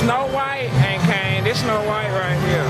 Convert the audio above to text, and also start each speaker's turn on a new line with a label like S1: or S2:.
S1: Snow White ain't Kane. This Snow White right here.